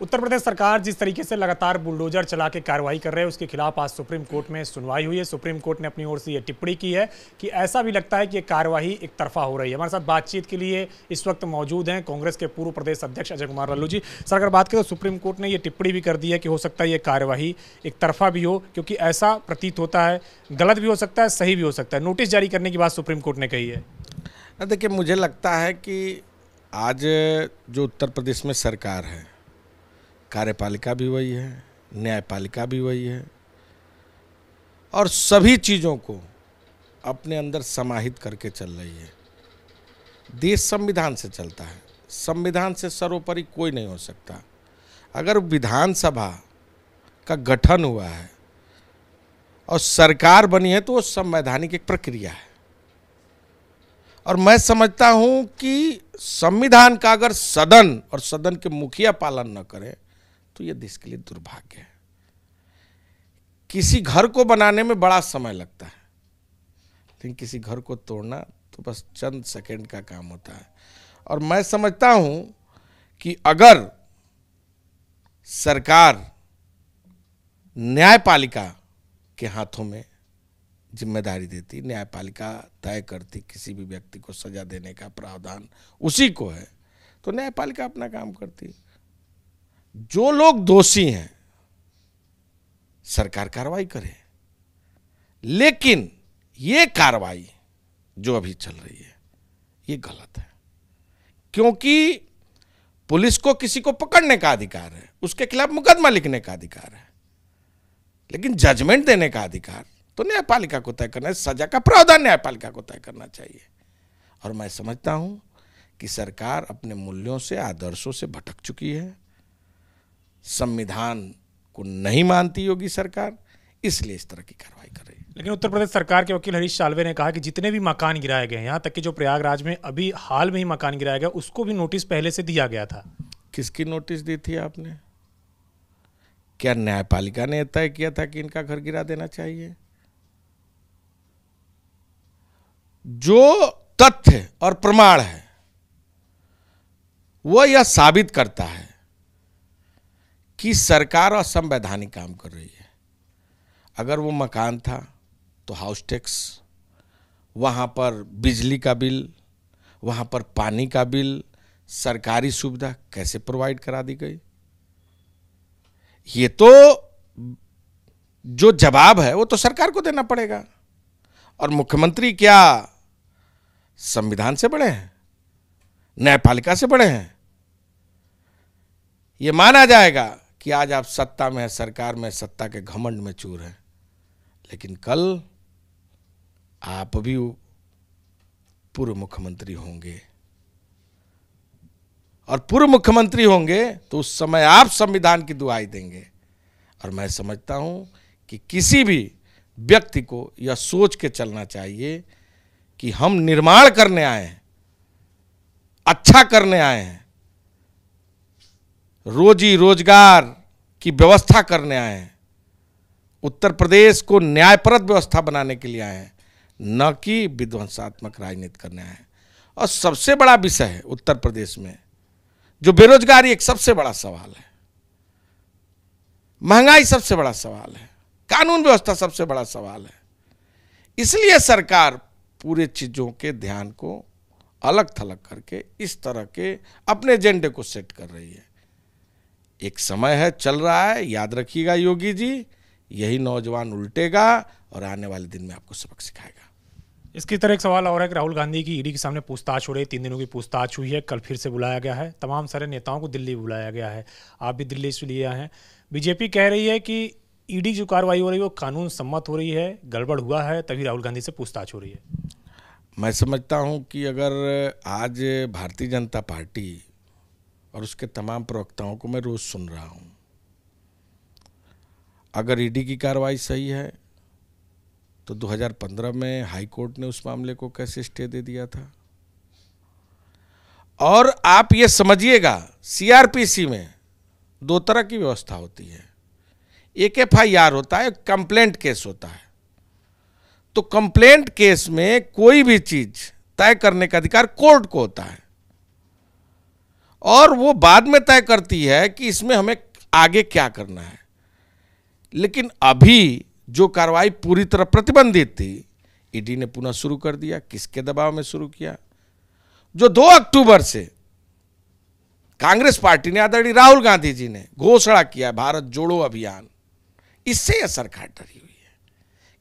उत्तर प्रदेश सरकार जिस तरीके से लगातार बुलडोजर चला के कार्रवाई कर रहे हैं, उसके खिलाफ आज सुप्रीम कोर्ट में सुनवाई हुई है। सुप्रीम कोर्ट ने अपनी ओर से ये टिप्पणी की है कि ऐसा भी लगता है कि ये कार्रवाई एक तरफा हो रही है। हमारे साथ बातचीत के लिए इस वक्त मौजूद हैं कांग्रेस के पूर्व प्रदेश अध्यक्ष अजय कुमार लल्लू जी। सर, अगर बात करें तो सुप्रीम कोर्ट ने ये टिप्पणी भी कर दी है कि हो सकता है ये कार्यवाही एक तरफा भी हो, क्योंकि ऐसा प्रतीत होता है, गलत भी हो सकता है, सही भी हो सकता है। नोटिस जारी करने की बात सुप्रीम कोर्ट ने कही है, देखिए, मुझे लगता है कि आज जो उत्तर प्रदेश में सरकार है कार्यपालिका भी वही है, न्यायपालिका भी वही है। और सभी चीज़ों को अपने अंदर समाहित करके चल रही है। देश संविधान से चलता है। संविधान से सर्वोपरि कोई नहीं हो सकता। अगर विधानसभा का गठन हुआ है और सरकार बनी है तो वो संवैधानिक एक प्रक्रिया है। और मैं समझता हूँ कि संविधान का अगर सदन और सदन के मुखिया पालन न करें तो यह देश के लिए दुर्भाग्य है। किसी घर को बनाने में बड़ा समय लगता है, लेकिन किसी घर को तोड़ना तो बस चंद सेकंड का काम होता है। और मैं समझता हूँ कि अगर सरकार न्यायपालिका के हाथों में ज़िम्मेदारी देती, न्यायपालिका तय करती, किसी भी व्यक्ति को सजा देने का प्रावधान उसी को है तो न्यायपालिका अपना काम करती। जो लोग दोषी हैं, सरकार कार्रवाई करे। लेकिन ये कार्रवाई जो अभी चल रही है, ये गलत है। क्योंकि पुलिस को किसी को पकड़ने का अधिकार है, उसके खिलाफ मुकदमा लिखने का अधिकार है। लेकिन जजमेंट देने का अधिकार तो न्यायपालिका को तय करना है, सजा का प्रावधान न्यायपालिका को तय करना चाहिए। और मैं समझता हूँ कि सरकार अपने मूल्यों से, आदर्शों से भटक चुकी है। संविधान को नहीं मानती योगी सरकार इसलिए इस तरह की कार्रवाई कर रही है। लेकिन उत्तर प्रदेश सरकार के वकील हरीश सालवे ने कहा कि जितने भी मकान गिराए गए यहाँ तक कि जो प्रयागराज में अभी हाल में ही मकान गिराया गया उसको भी नोटिस पहले से दिया गया था। किसकी नोटिस दी थी आपने? क्या न्यायपालिका ने तय किया था कि इनका घर गिरा देना चाहिए? जो तथ्य और प्रमाण है वह यह साबित करता है कि सरकार असंवैधानिक काम कर रही है। अगर वो मकान था तो हाउस टैक्स वहाँ पर बिजली का बिल, वहाँ पर पानी का बिल, सरकारी सुविधा कैसे प्रोवाइड करा दी गई? ये तो जो जवाब है, वो तो सरकार को देना पड़ेगा। और मुख्यमंत्री क्या संविधान से बड़े हैं? न्यायपालिका से बड़े हैं? ये माना जाएगा कि आज आप सत्ता में है, सरकार में सत्ता के घमंड में चूर हैं। लेकिन कल आप भी पूर्व मुख्यमंत्री होंगे। और पूर्व मुख्यमंत्री होंगे तो उस समय आप संविधान की दुआई देंगे। और मैं समझता हूँ कि किसी भी व्यक्ति को यह सोच के चलना चाहिए कि हम निर्माण करने आए हैं अच्छा करने आए हैं। रोजी रोज़गार की व्यवस्था करने आए हैं। उत्तर प्रदेश को न्यायप्रद व्यवस्था बनाने के लिए आए हैं, न कि विध्वंसात्मक राजनीति करने आए हैं। और सबसे बड़ा विषय है उत्तर प्रदेश में, जो बेरोजगारी एक सबसे बड़ा सवाल है। महँगाई सबसे बड़ा सवाल है, कानून व्यवस्था सबसे बड़ा सवाल है। इसलिए सरकार पूरे चीज़ों के ध्यान को अलग थलग करके इस तरह के अपने एजेंडे को सेट कर रही है। एक समय है चल रहा है याद रखिएगा योगी जी यही नौजवान उल्टेगा और आने वाले दिन में आपको सबक सिखाएगा। इसकी तरह एक सवाल और है कि राहुल गांधी की ईडी के सामने पूछताछ हो रही है तीन दिनों की पूछताछ हुई है कल फिर से बुलाया गया है। तमाम सारे नेताओं को दिल्ली बुलाया गया है। आप भी दिल्ली इसलिए आए हैं। बीजेपी कह रही है कि ईडी जो कार्रवाई हो रही है वो कानून सम्मत हो रही है गड़बड़ हुआ है तभी राहुल गांधी से पूछताछ हो रही है। मैं समझता हूँ कि अगर आज भारतीय जनता पार्टी और उसके तमाम प्रवक्ताओं को मैं रोज़ सुन रहा हूँ। अगर ईडी की कार्रवाई सही है तो 2015 में हाई कोर्ट ने उस मामले को कैसे स्टे दे दिया था? और आप ये समझिएगा सीआरपीसी में दो तरह की व्यवस्था होती है। एक एफ़ आई आर होता है कंप्लेंट केस होता है। तो कंप्लेंट केस में कोई भी चीज़ तय करने का अधिकार कोर्ट को होता है। और वो बाद में तय करती है कि इसमें हमें आगे क्या करना है। लेकिन अभी जो कार्रवाई पूरी तरह प्रतिबंधित थी, ईडी ने पुनः शुरू कर दिया, किसके दबाव में शुरू किया? जो 2 अक्टूबर से कांग्रेस पार्टी ने, आदरणीय राहुल गांधी जी ने घोषणा किया, भारत जोड़ो अभियान, इससे यह सरकार डरी हुई है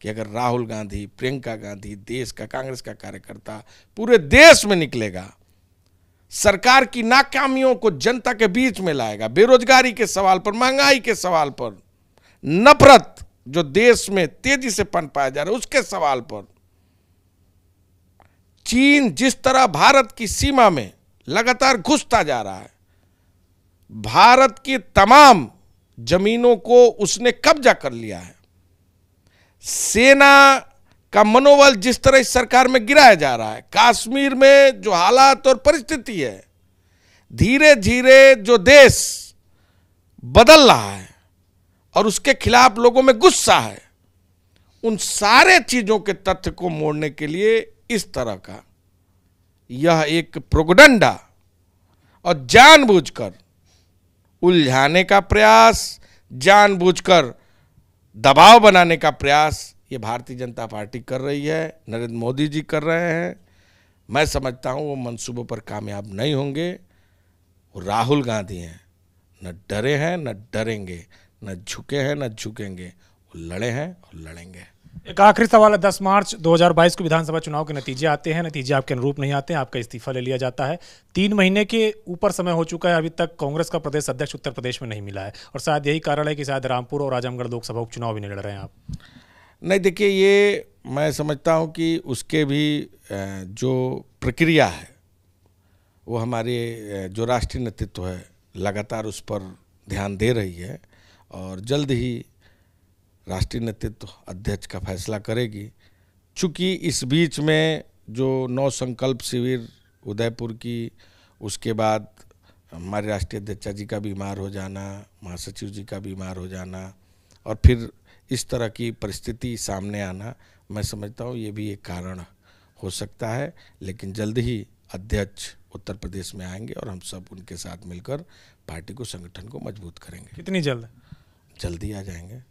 कि अगर राहुल गांधी, प्रियंका गांधी, देश का, कांग्रेस का कार्यकर्ता पूरे देश में निकलेगा सरकार की नाकामियों को जनता के बीच में लाएगा। बेरोजगारी के सवाल पर, महँगाई के सवाल पर, नफरत जो देश में तेज़ी से पनपाया जा रहा है, उसके सवाल पर। चीन जिस तरह भारत की सीमा में लगातार घुसता जा रहा है, भारत की तमाम जमीनों को उसने कब्जा कर लिया है। सेना का मनोबल जिस तरह इस सरकार में गिराया जा रहा है, कश्मीर में जो हालात और परिस्थिति है, धीरे धीरे जो देश बदल रहा है और उसके खिलाफ लोगों में गुस्सा है, उन सारे चीज़ों के तथ्य को मोड़ने के लिए इस तरह का यह एक प्रोगडंडा और जानबूझकर उलझाने का प्रयास, जानबूझकर दबाव बनाने का प्रयास ये भारतीय जनता पार्टी कर रही है, नरेंद्र मोदी जी कर रहे हैं। मैं समझता हूँ वो मंसूबों पर कामयाब नहीं होंगे। वो राहुल गांधी हैं। न डरे हैं, न डरेंगे। न झुके हैं, न झुकेंगे। वो लड़े हैं और लड़ेंगे। एक आखिरी सवाल है, दस मार्च 2022 को विधानसभा चुनाव के नतीजे आते हैं, नतीजे आपके अनुरूप नहीं आते हैं, आपका इस्तीफा ले लिया जाता है। तीन महीने के ऊपर समय हो चुका है, अभी तक कांग्रेस का प्रदेश अध्यक्ष उत्तर प्रदेश में नहीं मिला है। और शायद यही कारण है कि शायद रामपुर और आजमगढ़ लोकसभा उपचुनाव भी नहीं लड़ रहे हैं आप। नहीं, देखिए, ये मैं समझता हूँ कि उसके भी जो प्रक्रिया है, वो हमारे जो राष्ट्रीय नेतृत्व है, लगातार उस पर ध्यान दे रही है और जल्द ही राष्ट्रीय नेतृत्व अध्यक्ष का फैसला करेगी। चूँकि इस बीच में जो नौ संकल्प शिविर उदयपुर की, उसके बाद हमारे राष्ट्रीय अध्यक्षा जी का बीमार हो जाना, महासचिव जी का बीमार हो जाना और फिर इस तरह की परिस्थिति सामने आना मैं समझता हूँ ये भी एक कारण हो सकता है लेकिन जल्द ही अध्यक्ष उत्तर प्रदेश में आएँगे और हम सब उनके साथ मिलकर पार्टी को संगठन को मज़बूत करेंगे। कितनी जल्द? जल्दी आ जाएँगे।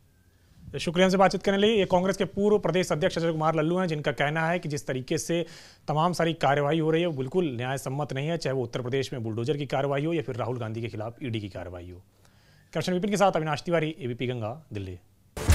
शुक्रिया से बातचीत करने लिए। ये कांग्रेस के पूर्व प्रदेश अध्यक्ष अजय कुमार लल्लू हैं जिनका कहना है कि जिस तरीके से तमाम सारी कार्रवाई हो रही है वो बिल्कुल न्याय सम्मत नहीं है चाहे वो उत्तर प्रदेश में बुलडोजर की कार्रवाई हो या फिर राहुल गांधी के खिलाफ ईडी की कार्रवाई हो। कैप्टन विपिन के साथ अविनाश तिवारी एबीपी गंगा दिल्ली।